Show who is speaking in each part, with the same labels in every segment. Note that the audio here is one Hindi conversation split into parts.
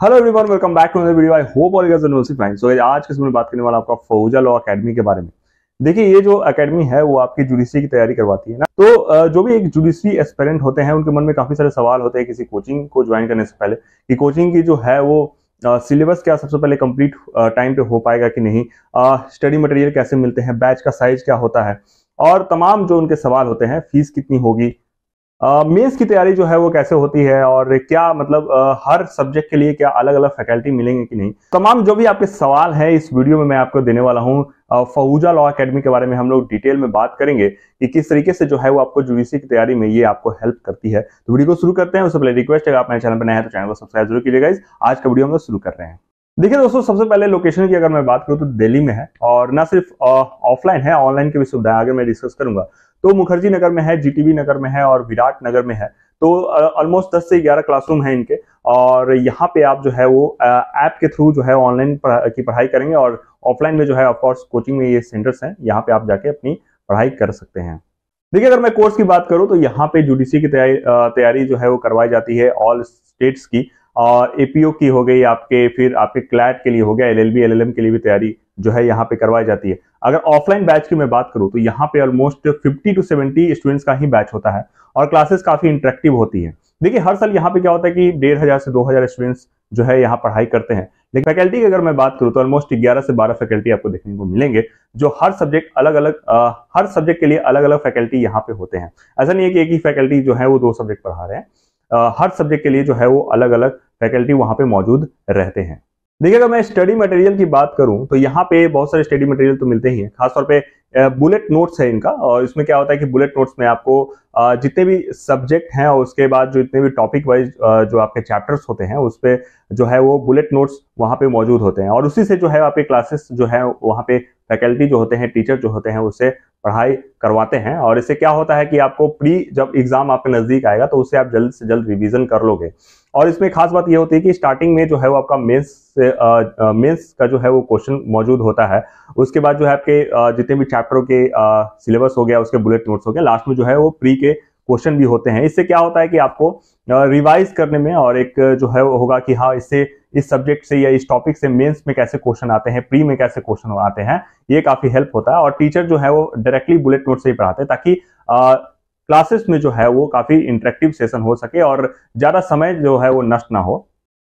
Speaker 1: Hello everyone welcome back to video I hope all guys fine so आज के इसमें बात करने वाला आपका फौजा लॉ एकेडमी के बारे में। देखिए, ये जो एकेडमी है, वो आपकी जुडिशरी की तैयारी करवाती है ना? तो जो भी एक जुडिशरी एस्पेरेंट होते हैं, उनके मन में काफ़ी सारे सवाल होते हैं किसी कोचिंग को ज्वाइन करने से पहले कि कोचिंग की जो है वो सिलेबस क्या सबसे पहले कंप्लीट टाइम पे हो पाएगा कि नहीं? स्टडी मटेरियल कैसे मिलते हैं? बैच का साइज़ क्या होता है? और तमाम जो उनके सवाल होते हैं फ़ीस कितनी होगी? मेंस की तैयारी जो है वो कैसे होती है और क्या मतलब आ, हर सब्जेक्ट के लिए क्या अलग अलग फैकल्टी मिलेंगे कि नहीं? तमाम जो भी आपके सवाल है इस वीडियो में मैं आपको देने वाला हूँ। फौजा लॉ एकेडमी के बारे में हम लोग डिटेल में बात करेंगे कि किस तरीके से जो है वो आपको जुडिसी की तैयारी में ये आपको हेल्प करती है। तो वीडियो को शुरू करते हैं। उससे पहले रिक्वेस्ट है आप मेरे चैनल पर नए हैं तो चैनल को सब्सक्राइब ज़रूर कीजिएगा आज का वीडियो हम लोग शुरू कर रहे हैं। देखिए दोस्तों सबसे पहले लोकेशन की अगर मैं बात करूँ तो दिल्ली में है और ना सिर्फ़ ऑफलाइन है ऑनलाइन की भी है अगर मैं डिस्कस करूँगा। तो मुखर्जी नगर में है जीटीबी नगर में है और विराट नगर में है। तो ऑलमोस्ट 10 से 11 क्लासरूम है इनके और यहाँ पे आप जो है वो ऐप के थ्रू जो है ऑनलाइन की पढ़ाई करेंगे और ऑफलाइन में जो है ऑफकोर्स कोचिंग में ये सेंटर्स हैं। यहाँ पे आप जाके अपनी पढ़ाई कर सकते हैं। देखिए, अगर मैं कोर्स की बात करूँ तो यहाँ पे जुडिसी की तैयारी तैयारी जो है वो करवाई जाती है ऑल स्टेट्स की। और एपीओ की हो गई आपके, फिर आपके क्लैट के लिए हो गया एलएलबी एलएलएम के लिए भी तैयारी जो है यहाँ पे करवाई जाती है। अगर ऑफलाइन बैच की मैं बात करूँ तो यहाँ पे ऑलमोस्ट 50 टू 70 स्टूडेंट्स का ही बैच होता है और क्लासेस काफ़ी इंटरेक्टिव होती है। देखिए हर साल यहाँ पे क्या होता है कि डेढ़ हज़ार से दो हज़ार स्टूडेंट्स जो है यहाँ पढ़ाई करते हैं। लेकिन फैकल्टी की अगर मैं बात करूँ तो ऑलमोस्ट ग्यारह से बारह फैकल्टी आपको देखने को मिलेंगे जो हर सब्जेक्ट अलग अलग आ, हर सब्जेक्ट के लिए अलग अलग फैकल्टी यहाँ पे होते हैं। ऐसा नहीं है कि एक ही फैकल्टी जो है वो दो सब्जेक्ट पढ़ा रहे हैं। आ, हर सब्जेक्ट के लिए जो है वो अलग अलग फैकल्टी वहाँ पे मौजूद रहते हैं। देखिए, अगर मैं स्टडी मटेरियल की बात करूँ तो यहाँ पे बहुत सारे स्टडी मटेरियल तो मिलते ही हैं। खासतौर पे बुलेट नोट्स है इनका, और इसमें क्या होता है कि बुलेट नोट्स में आपको जितने भी सब्जेक्ट हैं और उसके बाद जो इतने भी टॉपिक वाइज जो आपके चैप्टर्स होते हैं, उस पर जो है वो बुलेट नोट्स वहाँ पे मौजूद होते हैं। और उसी से जो है आपके क्लासेस जो है, वहाँ पे फैकल्टी जो होते हैं टीचर जो होते हैं उससे पढ़ाई करवाते हैं और इससे क्या होता है कि आपको प्री जब एग्ज़ाम आपके नज़दीक आएगा तो उससे आप जल्द से जल्द रिवीजन कर लोगे। और इसमें खास बात यह होती है कि स्टार्टिंग में जो है वो आपका मेंस से मेंस का जो है वो क्वेश्चन मौजूद होता है। उसके बाद जो है आपके जितने भी चैप्टरों के सिलेबस हो गया, उसके बुलेट नोट्स हो गया लास्ट में जो है वो प्री के क्वेश्चन भी होते हैं। इससे क्या होता है कि आपको रिवाइज करने में और एक जो है होगा कि हाँ इससे इस सब्जेक्ट से या इस टॉपिक से मेंस में कैसे क्वेश्चन आते हैं प्री में कैसे क्वेश्चन आते हैं, ये काफ़ी हेल्प होता है और टीचर जो है वो डायरेक्टली बुलेट नोट से ही पढ़ाते हैं ताकि क्लासेस में जो है वो काफ़ी इंटरेक्टिव सेशन हो सके और ज़्यादा समय जो है वो नष्ट ना हो।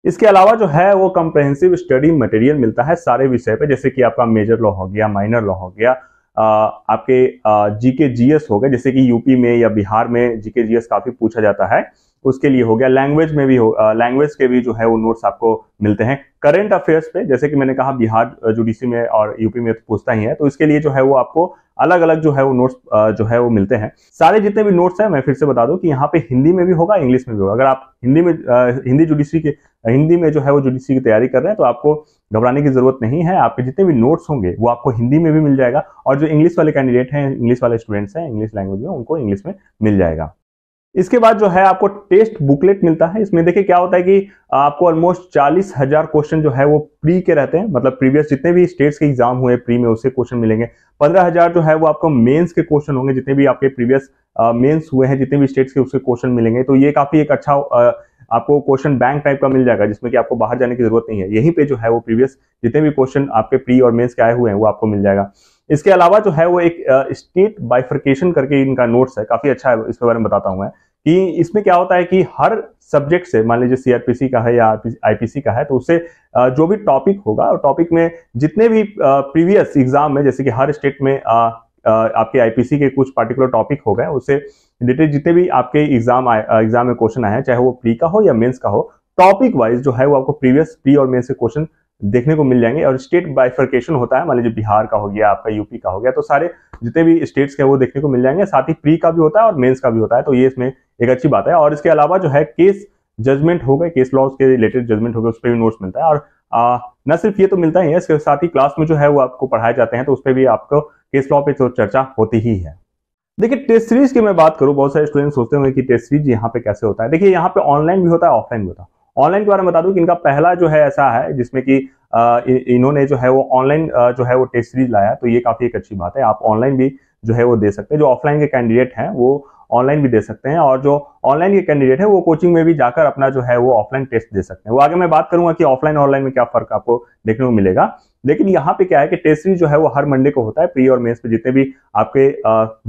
Speaker 1: इसके अलावा जो है वो कम्प्रहेंसिव स्टडी मटेरियल मिलता है सारे विषय पे, जैसे कि आपका मेजर लॉ हो गया माइनर लॉ हो गया आपके जीके जीएस हो गए, जैसे कि यूपी में या बिहार में जीके जीएस काफ़ी पूछा जाता है। उसके लिए हो गया। लैंग्वेज में भी हो लैंग्वेज के भी जो है वो नोट्स आपको मिलते हैं। करंट अफेयर्स पे, जैसे कि मैंने कहा, बिहार जुडिसी में और यूपी में तो पूछता ही है तो इसके लिए जो है वो आपको अलग अलग जो है वो नोट्स जो है वो मिलते हैं। सारे जितने भी नोट्स हैं, मैं फिर से बता दूँ कि यहाँ पे हिंदी में भी होगा इंग्लिश में भी होगा। अगर आप हिंदी में हिंदी जुडिसी के, हिंदी में जो है वो जुडिसी की तैयारी कर रहे हैं तो आपको घबराने की ज़रूरत नहीं है। आपके जितने भी नोट्स होंगे, वो आपको हिंदी में भी मिल जाएगा और जो इंग्लिश वाले कैंडिडेट हैं इंग्लिश वाले स्टूडेंट्स हैं इंग्लिश लैंग्वेज में, उनको इंग्लिश में मिल जाएगा। इसके बाद जो है आपको टेस्ट बुकलेट मिलता है। इसमें देखिए क्या होता है कि आपको ऑलमोस्ट चालीस हज़ार क्वेश्चन जो है वो प्री के रहते हैं। मतलब प्रीवियस जितने भी स्टेट्स के एग्ज़ाम हुए प्री में उससे क्वेश्चन मिलेंगे। पंद्रह हज़ार जो है वो आपको मेंस के क्वेश्चन होंगे। जितने भी आपके प्रीवियस मेंस हुए हैं जितने भी स्टेट्स के उसके क्वेश्चन मिलेंगे। तो ये काफ़ी एक अच्छा आ, आपको क्वेश्चन बैंक टाइप का मिल जाएगा जिसमें कि आपको बाहर जाने की ज़रूरत नहीं है। यहीं पे जो है वो प्रीवियस जितने भी क्वेश्चन आपके प्री और मेंस के आए हुए हैं वो आपको मिल जाएगा। इसके अलावा जो है वो एक स्टेट बाइफर्केशन करके इनका नोट्स है। काफ़ी अच्छा है, इसके बारे में बताता हूँ मैं कि इसमें क्या होता है कि हर सब्जेक्ट से, मान लीजिए सीआरपीसी का है या आईपीसी का है तो उससे जो भी टॉपिक होगा, और टॉपिक में जितने भी प्रीवियस एग्ज़ाम में, जैसे कि हर स्टेट में आपके आईपीसी के कुछ पर्टिकुलर टॉपिक हो गए, उससे रिलेटेड जितने भी आपके एग्ज़ाम एग्ज़ाम में क्वेश्चन आए हैं, चाहे वो प्री का हो या मेंस का हो टॉपिक वाइज जो है वो आपको प्रीवियस प्री और मेंस के क्वेश्चन देखने को मिल जाएँगे और स्टेट बाइफर्केशन होता है, मान लीजिए बिहार का हो गया, आपका यूपी का हो गया तो सारे जितने भी स्टेट्स के वो देखने को मिल जाएँगे, साथ ही प्री का भी होता है और मेंस का भी होता है तो ये इसमें एक अच्छी बात है। और इसके अलावा जो है केस जजमेंट हो गए केस लॉज के रिलेटेड जजमेंट हो गए, उस पर भी नोट्स मिलता है। और न सिर्फ़ ये तो मिलता ही है, इसके साथ ही क्लास में जो है वो आपको पढ़ाए जाते हैं तो उस पर भी आपको केस लॉ पे तो चर्चा होती ही है। देखिए टेस्ट सीरीज़ की मैं बात करूँ, बहुत सारे स्टूडेंट सोचते हैं कि टेस्ट सीरीज़ यहाँ पे कैसे होता है। देखिए, यहाँ पे ऑनलाइन भी होता है ऑफलाइन भी होता है। ऑनलाइन के बारे में बता दूँ कि इनका पहला जो है ऐसा है, जिसमें कि इन्होंने जो है वो ऑनलाइन जो है वो टेस्ट सीरीज़ लाया तो ये काफ़ी एक अच्छी बात है। आप ऑनलाइन भी जो है वो दे सकते हैं। जो ऑफलाइन के कैंडिडेट हैं, वो ऑनलाइन भी दे सकते हैं और जो ऑनलाइन के कैंडिडेट है, वो कोचिंग में भी जाकर अपना जो है वो ऑफलाइन टेस्ट दे सकते हैं। वो आगे मैं बात करूँगा कि ऑफलाइन ऑनलाइन में क्या फ़र्क आपको देखने को मिलेगा। लेकिन यहाँ पे क्या है कि टेस्ट सीरीज़ जो है वो हर मंडे को होता है प्री और मेंस पे जितने भी आपके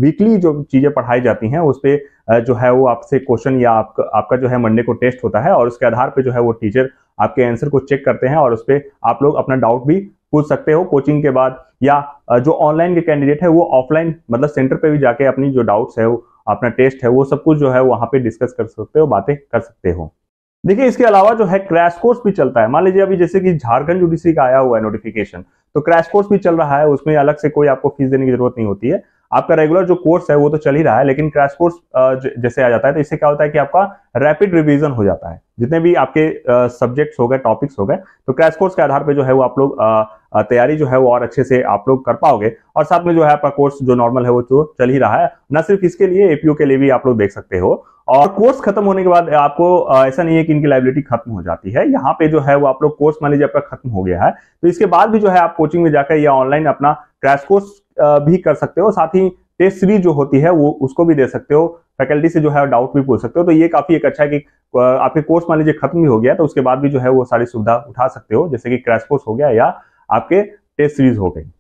Speaker 1: वीकली जो चीज़ें पढ़ाई जाती हैं उस पर जो है वो आपसे क्वेश्चन या आप, आपका जो है मंडे को टेस्ट होता है और उसके आधार पे जो है वो टीचर आपके आंसर को चेक करते हैं और उस पर आप लोग अपना डाउट भी पूछ सकते हो कोचिंग के बाद या जो ऑनलाइन के कैंडिडेट है वो ऑफलाइन मतलब सेंटर पे भी जाके अपनी जो डाउट्स है वो अपना टेस्ट है वो सब कुछ जो है वहाँ पे डिस्कस कर सकते हो बातें कर सकते हो। देखिए, इसके अलावा जो है क्रैश कोर्स भी चलता है। मान लीजिए अभी जैसे कि झारखंड जुडिशरी का आया हुआ है नोटिफिकेशन तो क्रैश कोर्स भी चल रहा है, उसमें अलग से कोई आपको फ़ीस देने की ज़रूरत नहीं होती है। आपका रेगुलर जो कोर्स है, वो तो चल ही रहा है, लेकिन क्रैश कोर्स जैसे आ जाता है तो इससे क्या होता है कि आपका रैपिड रिवीजन हो जाता है। जितने भी आपके सब्जेक्ट्स हो गए टॉपिक्स हो गए तो क्रैश कोर्स के आधार पर जो है वो आप लोग तैयारी जो है वो और अच्छे से आप लोग कर पाओगे। और साथ में जो है आपका कोर्स जो नॉर्मल है, वो तो चल ही रहा है। न सिर्फ़ इसके लिए एपीओ के लिए भी आप लोग देख सकते हो। और कोर्स खत्म होने के बाद आपको ऐसा नहीं है कि इनकी लाइबिलिटी खत्म हो जाती है। यहाँ पे जो है वो आप लोग कोर्स मान लीजिए आपका खत्म हो गया है। तो इसके बाद भी जो है आप कोचिंग में जाकर या ऑनलाइन अपना क्रैश कोर्स भी कर सकते हो। साथ ही टेस्ट सीरीज़ जो होती है वो उसको भी दे सकते हो। फैकल्टी से जो है डाउट भी पूछ सकते हो। तो ये काफ़ी एक अच्छा है कि आपके कोर्स मान लीजिए खत्म भी हो गया तो उसके बाद भी जो है वो सारी सुविधा उठा सकते हो। जैसे कि क्रैश कोर्स हो गया या आपके टेस्ट सीरीज़ हो गई।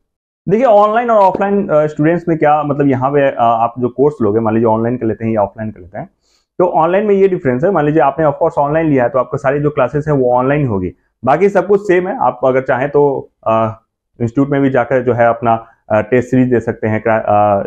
Speaker 1: देखिए ऑनलाइन और ऑफलाइन स्टूडेंट्स में क्या मतलब यहाँ पे आप जो कोर्स लोगे, मान लीजिए ऑनलाइन कर लेते हैं या ऑफलाइन कर लेते हैं तो ऑनलाइन में ये डिफरेंस है। मान लीजिए आपने ऑफकोर्स ऑनलाइन लिया है तो आपका सारी जो क्लासेस है वो ऑनलाइन होगी। बाकी सब कुछ सेम है। आप अगर चाहें तो इंस्टीट्यूट में भी जाकर जो है अपना टेस्ट सीरीज़ दे सकते हैं।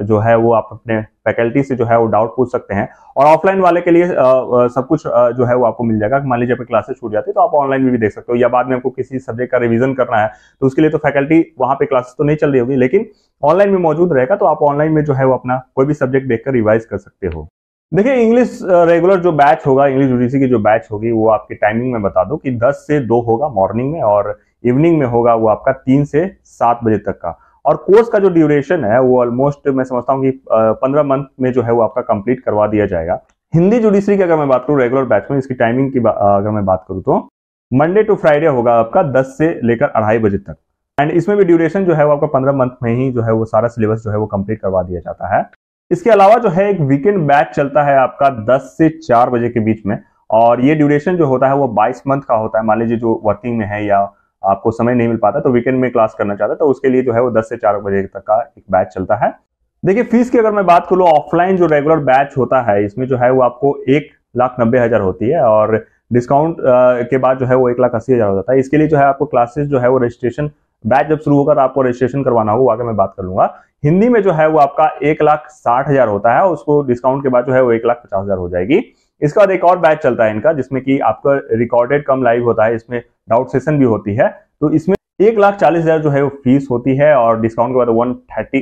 Speaker 1: जो है वो आप अपने फैकल्टी से जो है वो डाउट पूछ सकते हैं। और ऑफलाइन वाले के लिए सब कुछ जो है वो आपको मिल जाएगा। मान लीजिए आपकी क्लासेस छूट जाती है तो आप ऑनलाइन में भी देख सकते हो। या बाद में आपको किसी सब्जेक्ट का रिवीजन करना है तो उसके लिए तो फैकल्टी वहाँ पे क्लासेस तो नहीं चल रही होगी। लेकिन ऑनलाइन में मौजूद रहेगा तो आप ऑनलाइन में जो है वो अपना कोई भी सब्जेक्ट देखकर रिवाइज कर सकते हो। देखिए इंग्लिश रेगुलर जो बैच होगा इंग्लिश यूडीसी की जो बैच होगी, वो आपकी टाइमिंग में बता दो कि 10 से 2 होगा मॉर्निंग में और इवनिंग में होगा वो आपका 3 से 7 बजे तक का। और कोर्स का जो ड्यूरेशन है, वो ऑलमोस्ट मैं समझता हूँ कि पंद्रह मंथ में जो है वो आपका कंप्लीट करवा दिया जाएगा। हिंदी जुडिशरी की अगर मैं बात करूँ रेगुलर बैच में, इसकी टाइमिंग की अगर मैं बात करूँ तो मंडे टू फ्राइडे होगा आपका दस से लेकर अढ़ाई बजे तक। एंड इसमें भी ड्यूरेशन जो है वो आपका पंद्रह मंथ में ही जो है वो सारा सिलेबस जो है वो कंप्लीट करवा दिया जाता है। इसके अलावा जो है एक वीकेंड बैच चलता है आपका 10 से 4 बजे के बीच में, और ये ड्यूरेशन जो होता है वो 22 मंथ का होता है। मान लीजिए जो वर्किंग में है या आपको समय नहीं मिल पाता तो वीकेंड में क्लास करना चाहता है तो उसके लिए जो है वो दस से चार बजे तक का एक बैच चलता है। देखिए फ़ीस की अगर मैं बात करूँ ऑफलाइन जो रेगुलर बैच होता है, इसमें जो है वो आपको एक लाख नब्बे हज़ार होती है, और डिस्काउंट के बाद जो है वो एक लाख अस्सी हज़ार हो जाता है। इसके लिए जो है आपको क्लासेस जो है वो रजिस्ट्रेशन बैच जब शुरू होगा तो आपको रजिस्ट्रेशन करवाना होगा आगे मैं बात कर लूँगा। हिंदी में जो है वो आपका एक लाख साठ हज़ार होता है, उसको डिस्काउंट के बाद जो है वो एक लाख पचास हज़ार हो जाएगी। इसके बाद एक और बैच चलता है इनका, जिसमें कि आपका रिकॉर्डेड कम लाइव होता है, इसमें डाउट सेशन भी होती है। तो इसमें एक लाख चालीस हज़ार जो है वो फ़ीस होती है और डिस्काउंट के बाद वन थर्टी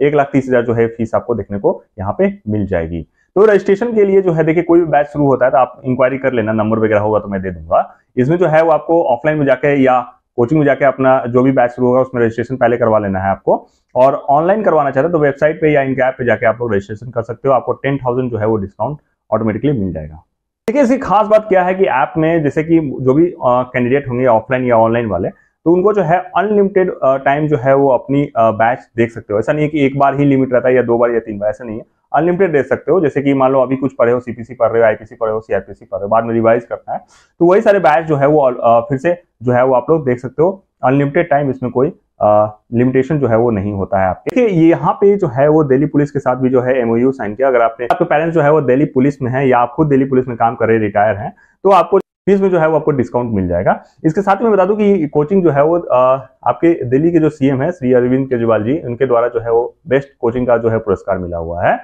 Speaker 1: एक लाख तीस हज़ार जो है फ़ीस आपको देखने को यहाँ पे मिल जाएगी। तो रजिस्ट्रेशन के लिए जो है, देखिए, कोई भी बैच शुरू होता है तो आप इंक्वायरी कर लेना नंबर वगैरह होगा तो मैं दे दूँगा। इसमें जो है वो आपको ऑफलाइन में जाके या कोचिंग में जाके अपना जो भी बैच शुरू होगा, उसमें रजिस्ट्रेशन पहले करवा लेना है आपको। और ऑनलाइन करवाना चाहते तो वेबसाइट पे या इनके ऐप पे जाके आप लोग रजिस्ट्रेशन कर सकते हो। आपको टेन थाउज़ेंड जो है वो डिस्काउंट ऑटोमेटिकली मिल जाएगा। देखिए, इसकी खास बात क्या है कि ऐप में जैसे कि जो भी कैंडिडेट होंगे ऑफलाइन या ऑनलाइन वाले तो उनको जो है अनलिमिटेड टाइम जो है वो अपनी बैच देख सकते हो। ऐसा नहीं है कि एक बार ही लिमिट रहता है या दो बार या तीन बार, ऐसा नहीं है। अनलिमिटेड देख सकते हो। जैसे कि मान लो अभी कुछ पढ़े हो सीपीसी पढ़ रहे हो आईपीसी पढ़े हो सीआरपीसी पढ़ रहे हो, बाद में रिवाइज करना है तो वही सारे बैच जो है वो फिर से जो है वो आप लोग देख सकते हो। अनलिमिटेड टाइम इसमें कोई लिमिटेशन जो है वो नहीं होता है आपके। देखिए, यहाँ पे जो है वो दिल्ली पुलिस के साथ भी जो है एमओयू साइन किया। अगर आपने, आपके पेरेंट्स जो है वो दिल्ली पुलिस में है या आप खुद दिल्ली पुलिस में काम कर रहे रिटायर हैं तो आपको फ़ीस में जो है वो आपको डिस्काउंट मिल जाएगा। इसके साथ में बता दूँ कि कोचिंग जो है वो आपके दिल्ली के जो सीएम है, श्री अरविंद केजरीवाल जी, उनके द्वारा जो है वो बेस्ट कोचिंग का जो है पुरस्कार मिला हुआ है।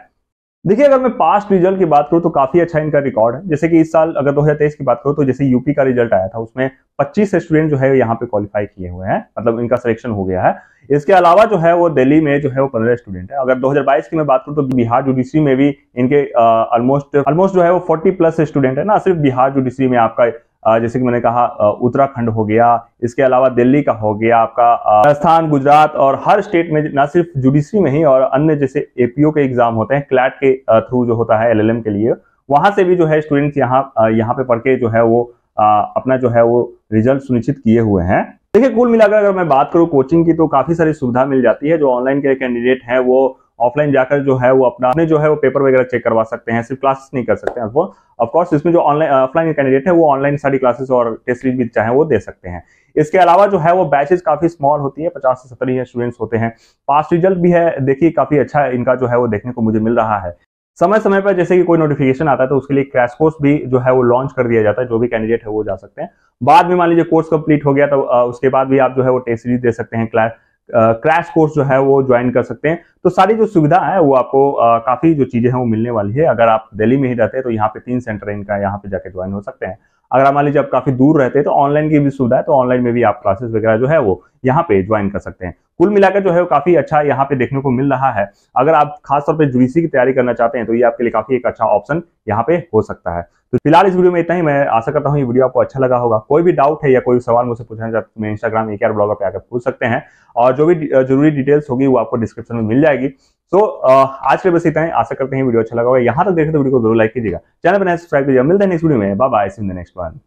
Speaker 1: देखिए, अगर मैं पास्ट रिज़ल्ट की बात करूँ तो काफ़ी अच्छा इनका रिकॉर्ड है। जैसे कि इस साल अगर 2023 की बात करूँ तो जैसे यूपी का रिज़ल्ट आया था, उसमें 25 स्टूडेंट जो है यहाँ पे क्वालिफाई किए हुए हैं। मतलब इनका सिलेक्शन हो गया है। इसके अलावा जो है वो दिल्ली में जो है वो पंद्रह स्टूडेंट है। अगर 2022 की मैं बात करूँ तो बिहार जुडिशरी में भी इनके ऑलमोस्ट ऑलमोस्ट जो है वो 40 प्लस स्टूडेंट है ना। सिर्फ़ बिहार जुडिशरी में आपका जैसे कि मैंने कहा उत्तराखंड हो गया, इसके अलावा दिल्ली का हो गया आपका राजस्थान, गुजरात और हर स्टेट में, ना सिर्फ़ जुडिशरी में ही और अन्य जैसे एपीओ के एग्ज़ाम होते हैं क्लैट के थ्रू जो होता है एलएलएम के लिए, वहाँ से भी जो है स्टूडेंट्स यहाँ यहाँ पे पढ़ के जो है वो अपना जो है वो रिज़ल्ट सुनिश्चित किए हुए हैं। देखिए, कुल मिलाकर अगर मैं बात करूँ कोचिंग की तो काफ़ी सारी सुविधा मिल जाती है जो ऑनलाइन के कैंडिडेट हैं, वो ऑफलाइन जाकर जो है वो अपना, अपने जो है वो पेपर वगैरह चेक करवा सकते हैं, सिर्फ़ क्लासेस नहीं कर सकते हैं। वो ऑफकोर्स इसमें जो ऑनलाइन ऑफलाइन कैंडिडेट है, वो ऑनलाइन सारी क्लासेस और टेस्ट सीरीज़ भी चाहे वो दे सकते हैं। इसके अलावा जो है वो बैचेस काफ़ी स्मॉल होती है, पचास से सत्तर स्टूडेंट्स होते हैं। पास रिज़ल्ट भी है, देखिए, काफ़ी अच्छा इनका जो है वो देखने को मुझे मिल रहा है। समय समय पर जैसे कि कोई नोटिफिकेशन आता है तो उसके लिए क्रैश कोर्स भी जो है वो लॉन्च कर दिया जाता है, जो भी कैंडिडेट है वो जा सकते हैं। बाद में मान लीजिए कोर्स कंप्लीट हो गया तो उसके बाद भी आप जो है वो टेस्ट सीरीज़ दे सकते हैं क्लास क्रैश कोर्स जो है वो ज्वाइन कर सकते हैं। तो सारी जो सुविधा है वो आपको काफ़ी जो चीज़ें हैं वो मिलने वाली है। अगर आप दिल्ली में ही रहते हैं तो यहाँ पे तीन सेंटर इनका यहाँ पे जाके ज्वाइन हो सकते हैं। अगर मान लीजिए आप काफ़ी दूर रहते हैं तो ऑनलाइन की भी सुविधा है तो ऑनलाइन में भी आप क्लासेस वगैरह जो है वो यहाँ पे ज्वाइन कर सकते हैं। कुल मिलाकर जो है वो काफ़ी अच्छा यहाँ पे देखने को मिल रहा है। अगर आप खासतौर पर जुड़ीसी की तैयारी करना चाहते हैं तो ये आपके लिए काफ़ी एक अच्छा ऑप्शन यहाँ पे हो सकता है। तो फ़िलहाल इस वीडियो में इतना ही। मैं आशा करता हूँ ये वीडियो आपको अच्छा लगा होगा। कोई भी डाउट है या कोई सवाल मुझसे पूछना चाहते तो मैं इंस्टाग्राम एक ब्लॉगर पे आकर पूछ सकते हैं। और जो भी ज़रूरी डिटेल्स होगी वो आपको डिस्क्रिप्शन में मिल जाएगी। तो आज के बस इतना ही। आशा करते हैं वीडियो अच्छा लगा होगा। यहाँ तक देखते तो वीडियो को ज़रूर लाइक कीजिएगा। चैनल बनाए सब्सक्राइब कीजिएगा। मिलते हैं नेक्स्ट वीडियो में। Bye bye see the next one